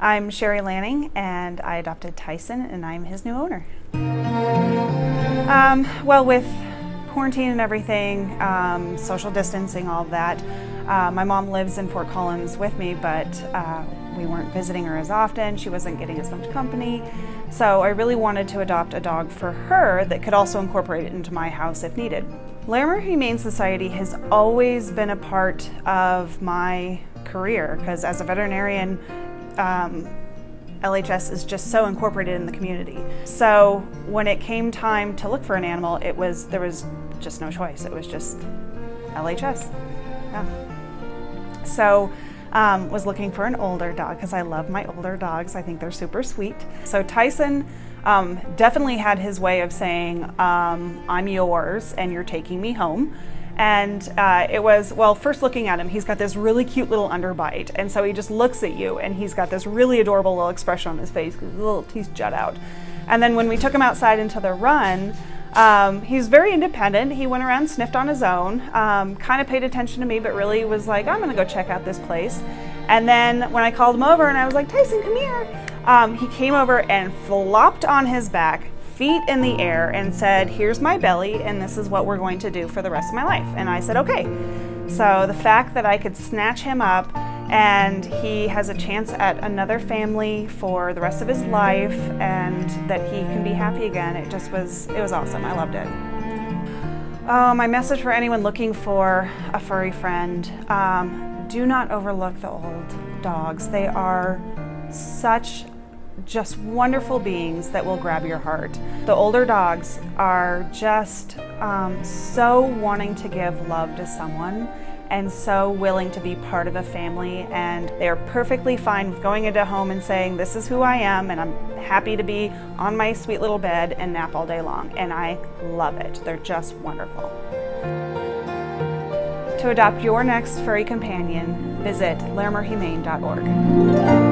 I'm Sherry Lanning, and I adopted Tyson, and I'm his new owner. Um, well, with quarantine and everything, um, social distancing, all of that, uh, my mom lives in Fort Collins with me, but uh, we weren't visiting her as often. She wasn't getting as much company. So I really wanted to adopt a dog for her that could also incorporate it into my house if needed. Larimer Humane Society has always been a part of my career because as a veterinarian, um, LHS is just so incorporated in the community. So when it came time to look for an animal, it was there was just no choice. It was just LHS. Yeah. So um, was looking for an older dog because I love my older dogs. I think they're super sweet. So Tyson um, definitely had his way of saying, um, "I'm yours, and you're taking me home." And uh, it was, well, first looking at him, he's got this really cute little underbite. And so he just looks at you and he's got this really adorable little expression on his face his little teeth jut out. And then when we took him outside into the run, um, he's very independent. He went around, sniffed on his own, um, kind of paid attention to me, but really was like, I'm going to go check out this place. And then when I called him over and I was like, Tyson, come here, um, he came over and flopped on his back, feet in the air and said, Here's my belly, and this is what we're going to do for the rest of my life. And I said, Okay. So the fact that I could snatch him up and he has a chance at another family for the rest of his life and that he can be happy again, it just was, it was awesome. I loved it. My message for anyone looking for a furry friend um, do not overlook the old dogs. They are such just wonderful beings that will grab your heart. The older dogs are just um, so wanting to give love to someone and so willing to be part of a family and they're perfectly fine with going into home and saying this is who I am and I'm happy to be on my sweet little bed and nap all day long and I love it. They're just wonderful. To adopt your next furry companion, visit larimerhumane.org.